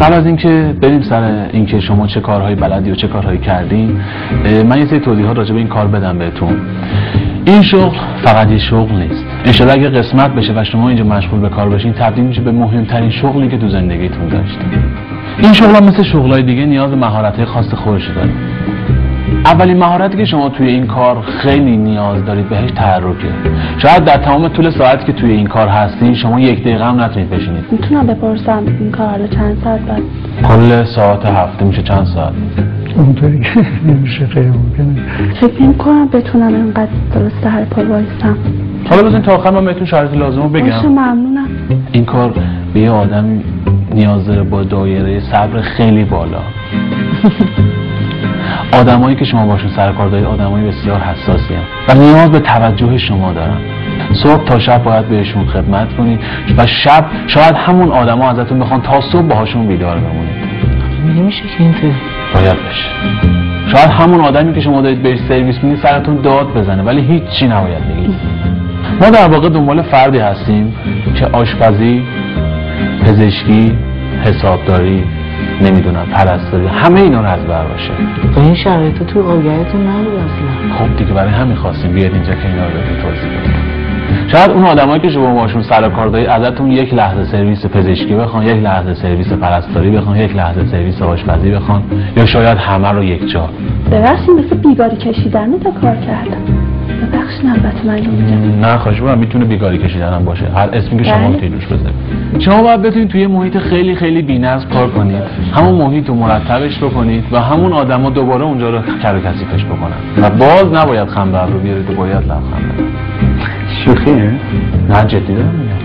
قبل از اینکه بریم سر اینکه شما چه کارهایی بلدی و چه کارهایی کردین من یه سری توضیحات راجع به این کار بدم بهتون. این شغل فقط یه شغل نیست. انشالله اگه قسمت بشه و شما اینجا مشغول به کار بشین تبدیل میشه به مهمترین شغلی که تو زندگیتون داشتین این شغل هم مثل شغلای دیگه نیاز به مهارت‌های خاص خودش داره. اولین مهارتی که شما توی این کار خیلی نیاز دارید بهش تحرکه شاید در تمام طول ساعتی که توی این کار هستین شما یک دقیقه هم نتونید بشینید. می‌تونم بپرسم این کار حالا چند ساعت بعد؟ کل ساعت هفته میشه چند ساعت؟ اونطوری که نمیشه غیر ممکنه. فکر نمی کنم بتونم اینقدر درست هر پا وایستم. حالا بزنین تا آخر من بهتون شرایط لازم رو باشه بگم ممنونم. این کار به یه آدم نیاز داره با دایره صبر خیلی بالا. آدمایی که شما باشون سر کار دارید آدمایی بسیار حساسی هستند و نیاز به توجه شما دارن. صبح تا شب باید بهشون خدمت کنید و شب شاید همون آدما ازتون بخوان تا صبح باهاشون بیدار بمونید نمیشه که اینطوری باید بشه شاید همون آدمی که شما دارید بهش سرویس می‌دید سرتون داد بزنه ولی هیچی نباید بگید. ما در واقع دنبال فردی هستیم که آشپزی پزشکی حسابداری نمی‌دونم پرستاری همه اینا رو از بر باشه. با این شرایط تو آگهیتون نبود اصلا. خب دیگه برای همین خواستیم بیاد اینجا که اینا رو بهتون توضیح بدیم. شاید اون آدمایی که شما باشون سر و کار دارید ازتون یک لحظه سرویس پزشکی بخوان یک لحظه سرویس پرستاری بخوان یک لحظه سرویس آشپزی بخوان یا شاید همه رو یک جا. ببخشید مثل بیگاری کشیدن تا کار کردم. ببخشید البته من نه خواهش می‌کنم می‌تونه بیگاری کشیدن هم باشه. هر اسمی که شما بله. می‌تونید روش بذارید. شما باید بتونید توی محیط خیلی خیلی بی‌نظم کار کنید. همون محیط رو مرتبش بکنید و همون آدما دوباره اونجا رو کر و کثیفش بکنن. و باز نباید خم بر رو بیارید و باید لبخند بزنید. شوخیه؟ نه جدی دارم میگم.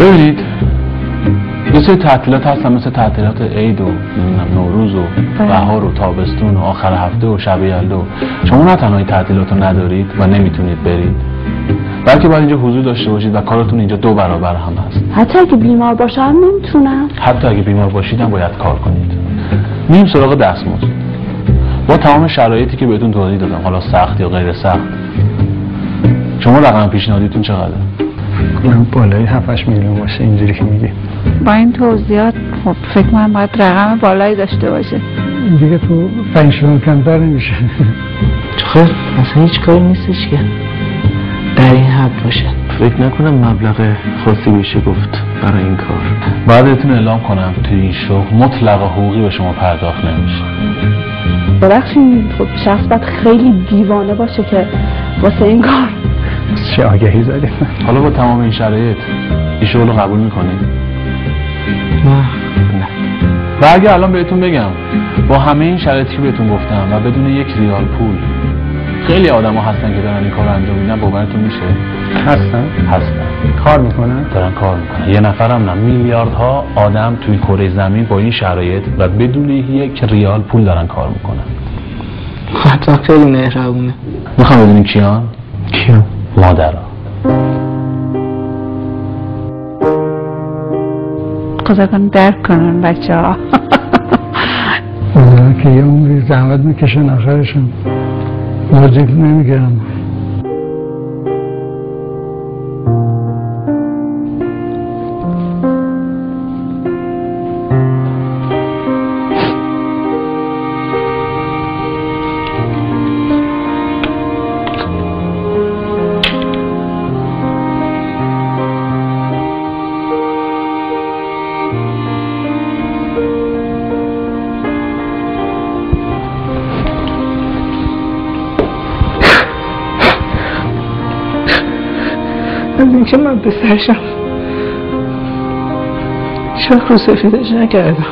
ببینید یه سری تعطیلات هستن مثل تعطیلات عید و نوروز و بله. بهار و تابستون و آخر هفته و شب یلدا. شما نه تنها این تعطیلات رو ندارید و نمی‌تونید برید بلکه باید اینجا حضور داشته باشید و کارتون اینجا دو برابر هم هست. حتی اگه بیمار باشم نمی‌تونم. حتی اگه بیمار باشید هم باید کار کنید. میریم سراغ دستمزد. با تمام شرایطی که بهتون توضیح دادم حالا سخت یا غیر سخت شما رقم پیشنهادیتون چقدره؟ کنم بالای 7 میلیون باشه اینجوری که میگی. با این توضیحات خب فکر کنم باید رقم بالایی داشته باشه. دیگه تو 5 میلیون کمتر نمیشه. خب اصلا هیچ کاری نیستش که. در این حد باشه. فکر نکنم مبلغ خاصی بشه گفت برای این کار. باید بهتون اعلام کنم توی این شغل مطلق حقوقی به شما پرداخت نمیشه. ببخشید خب شخص باید خیلی دیوانه باشه که واسه این کار. چه آگهی زدیم حالا با تمام این شرایط این شغل رو قبول می‌کنید نه. و اگه الان بهتون بگم با همه این شرایطی که بهتون گفتم و بدون یک ریال پول خیلی آدما هستن که دارن این کار انجام میدن باورتون میشه؟ هستن؟ هستن. کار می‌کنن؟ دارن کار می‌کنن. یه نفرم نه میلیاردها آدم توی کره زمین با این شرایط و بدون یک ریال پول دارن کار می‌کنن. حتما خیلی مهربونه. می‌خوام بدونین کیان؟ کیا مادرها. خدا کن درک کنن بچه ها که یه عمری زحمت می‌کشن آخرشون. واجب نمی‌گیرم از اینکه من پسرشم شاید رو سفیدش نکردم.